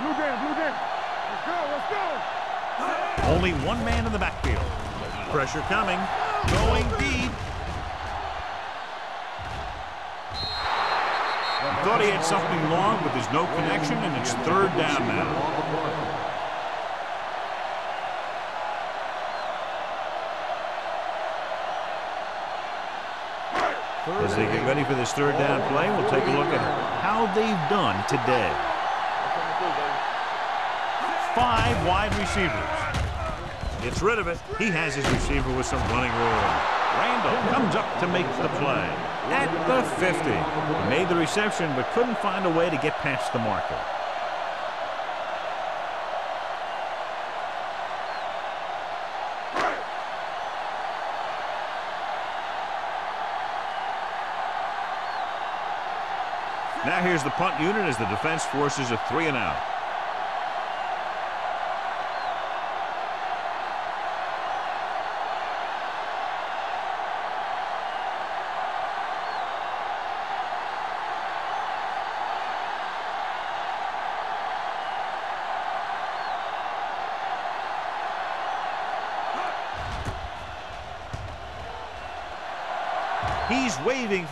Blue game, blue game. Let's go, let's go. Only one man in the backfield. Pressure coming. Going deep. Thought he had something long, but there's no connection, and it's third down now. On the play. Third As they get ready for this third down play, we'll take a look at how they've done today. Five wide receivers. Gets rid of it. He has his receiver with some running room. Randall comes up to make the play. At the 50. He made the reception, but couldn't find a way to get past the marker. Now here's the punt unit as the defense forces a three and out.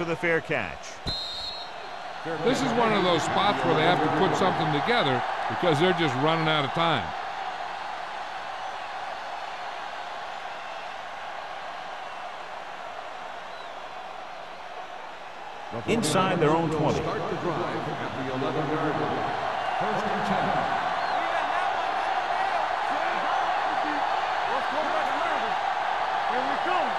For the fair catch. This is one of those spots where they have to put something together because they're just running out of time. Inside their own 20. Start the drive at the 11-yard line. First and 10. Let's go back to Landon. Here we come.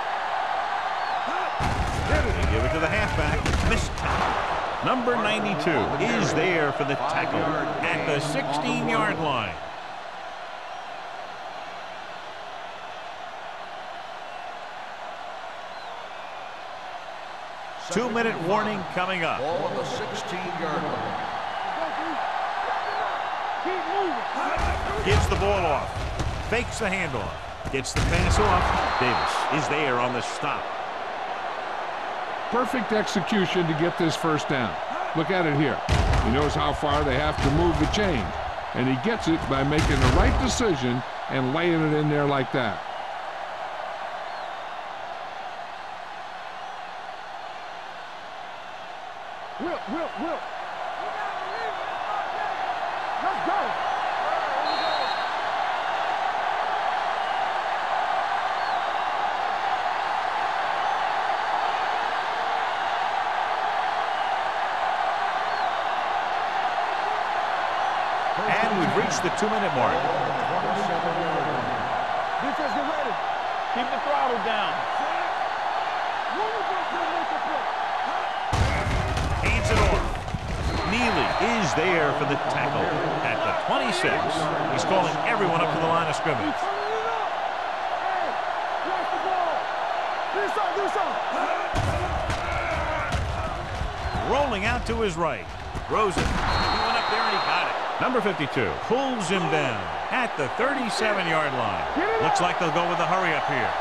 They give it to the halfback. Missed tackle. Number 92 is there for the tackle at the 16-yard line. Two-minute warning coming up. Ball on the 16-yard line. Gives the ball off. Fakes the handoff. Gets the pass off. Davis is there on the stop. Perfect execution to get this first down. Look at it here. He knows how far they have to move the chain. And he gets it by making the right decision and laying it in there like that. Whip, whip, whip. Right. Throws it. He went up there and he got it. Number 52 pulls him down at the 37-yard line. Looks like they'll go with a hurry up here.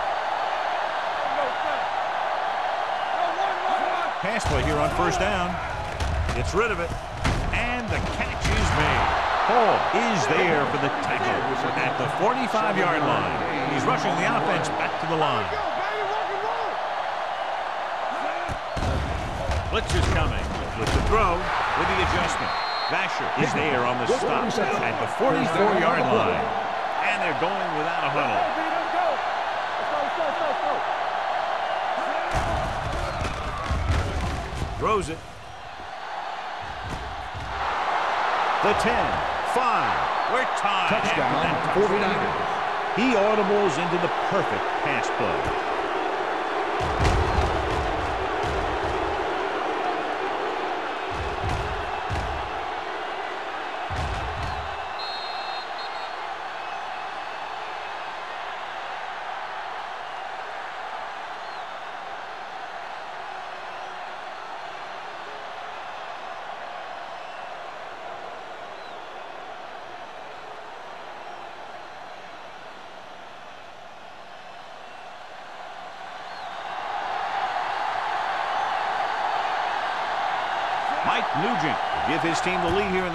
Pass play here on first down. Gets rid of it. And the catch is made. Hall is there for the tackle at the 45-yard line. He's rushing the offense back to the line. Go, baby, rock and roll. Blitz is coming. With the throw, with the adjustment. Vasher is there on the stop at the 44-yard line. And they're going without a huddle. Throws it. The 10, 5. We're tied. Touchdown, after that touchdown. 49ers. He audibles into the perfect pass play.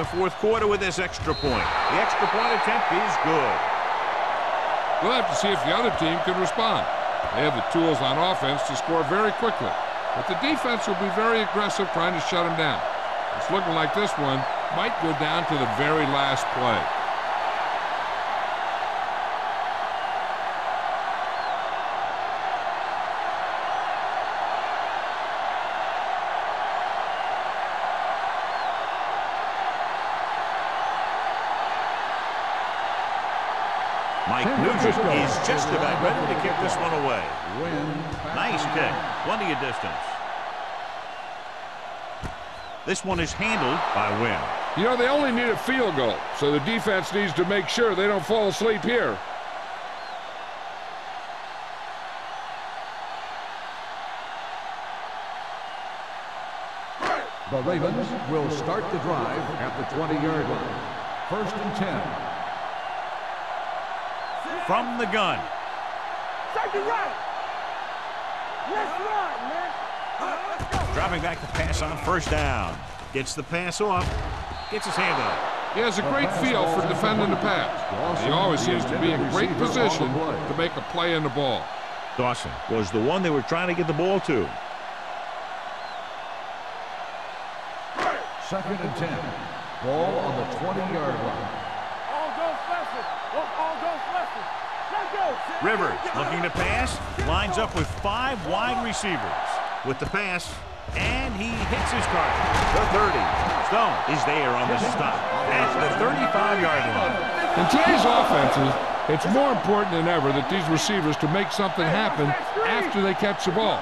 Fourth quarter with this extra point. The extra point attempt is good. We'll have to see if the other team can respond. They have the tools on offense to score very quickly. But the defense will be very aggressive trying to shut them down. It's looking like this one might go down to the very last play. Just about ready to kick this one away. Nice kick. Plenty of distance. This one is handled by Wynn. You know, they only need a field goal, so the defense needs to make sure they don't fall asleep here. The Ravens will start the drive at the 20-yard line. First and 10. From the gun. Take it right. Let's run, man. Let's. Dropping back the pass on first down. Gets the pass off. Gets his hand up. He has a great feel for defending the pass. He always seems to be in great position to make a play in the ball. Dawson was the one they were trying to get the ball to. Second and 10. Ball on the 20-yard line. All go special. All go special. Let's go. Rivers looking to pass. Lines up with five wide receivers. With the pass. And he hits his target. The 30. Stone is there on the stop. At the 35-yard line. In today's offenses, it's more important than ever that these receivers to make something happen after they catch the ball.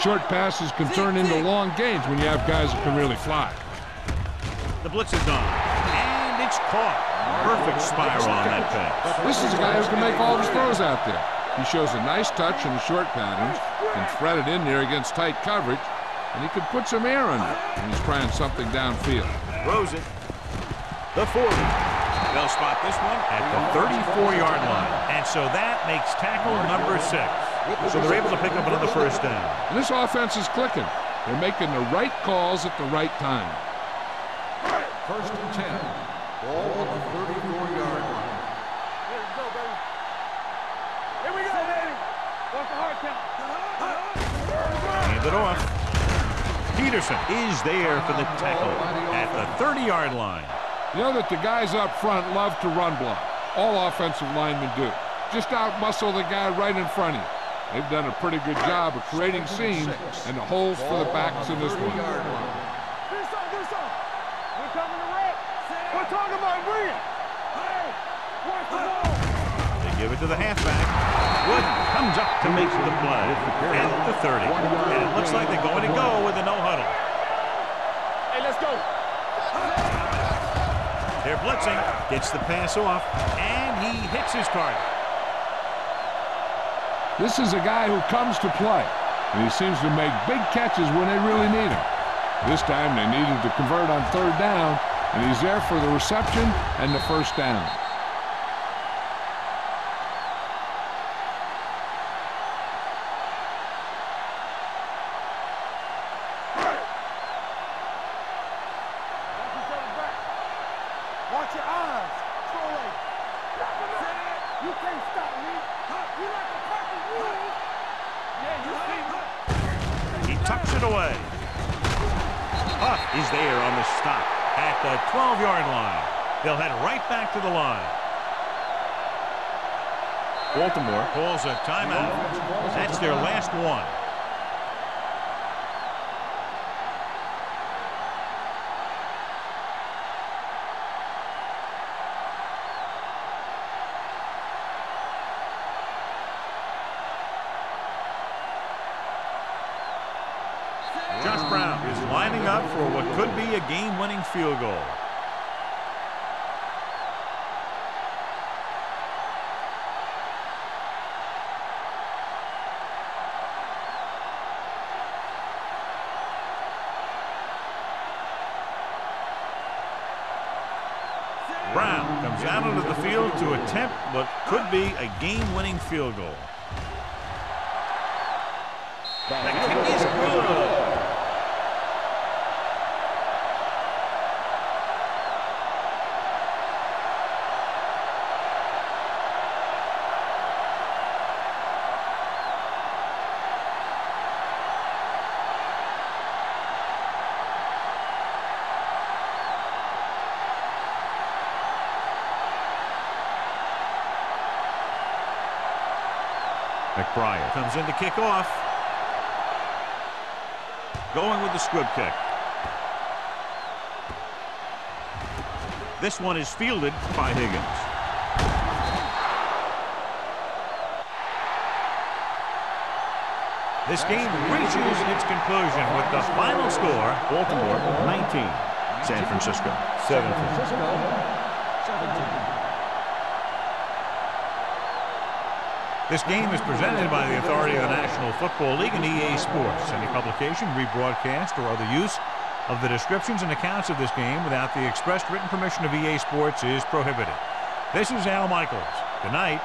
Short passes can turn into long gains when you have guys that can really fly. The blitz is on. And it's caught. Perfect spiral on that pass. This is a guy who can make all of his throws out there. He shows a nice touch in the short patterns, can thread it in there against tight coverage, and he can put some air under it when he's trying something downfield. Throws it. The 40. They'll spot this one at the 34-yard line. And so that makes tackle number six. So they're able to pick up another first down. And this offense is clicking. They're making the right calls at the right time. First and 10. Ball at the 34-yard line. Here we go, baby. Here we go, baby. What's the hard count? Hand it off. Peterson is there for the tackle at the 30-yard line. You know that the guys up front love to run block. All offensive linemen do. Just out-muscle the guy right in front of you. They've done a pretty good job of creating seams and the holes for the backs in this one. Do something, do something. We're coming to wreck. We're talking about bring it. Hey, watch the ball. They give it to the halfback. Wood comes up to make the play at the 30. And it looks like they're going to go with a no huddle. Hey, let's go. They're blitzing. Gets the pass off. And he hits his target. This is a guy who comes to play, and he seems to make big catches when they really need him. This time they needed to convert on third down, and he's there for the reception and the first down. Watch each other back. Watch your eyes. Troy. You can't stop me. You like a perfect rule. Yeah, you see me. He tucks it away. Huff is there on the stop at the 12-yard line. They'll head right back to the line. Baltimore calls a timeout. That's their last one. Josh Brown is lining up for what could be a game-winning field goal. Game-winning field goal. McBride comes in to kick off. Going with the squib kick. This one is fielded by Higgins. This game reaches its conclusion with the final score, Baltimore 19, San Francisco 17. This game is presented by the authority of the National Football League and EA Sports. Any publication, rebroadcast, or other use of the descriptions and accounts of this game without the expressed written permission of EA Sports is prohibited. This is Al Michaels. Good night